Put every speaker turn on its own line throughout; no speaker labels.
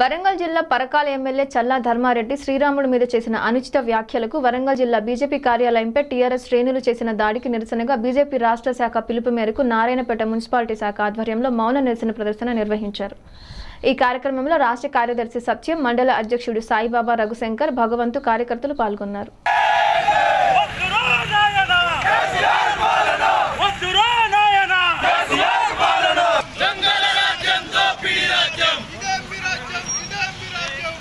వరంగల్ జిల్లా పరకాల ఎమ్మెల్యే చల్లా ధర్మారెడ్డి శ్రీరాముడు మీద చేసిన అనుచిత వ్యాఖ్యలకు వరంగల్ జిల్లా బీజేపీ కార్యాలయంపై టీఆర్ఎస్ శ్రేణులు చేసిన దాడికి నిరసనగా బీజేపీ రాష్ట్ర శాఖ పిలుపు మేరకు నారాయణపేట మున్సిపాలిటీ శాఖ ఆధ్వర్యంలో మౌన నిరసన ప్రదర్శన నిర్వహించారు. ఈ కార్యక్రమంలో రాష్ట్ర కార్యదర్శి సత్యం మండల అధ్యక్షుడు సాయిబాబా రఘుశంకర్ భగవంతు కార్యకర్తలు పాల్గొన్నారు.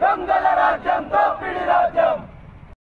దొంగల రాజ్యం దోపిడి రాజ్యం.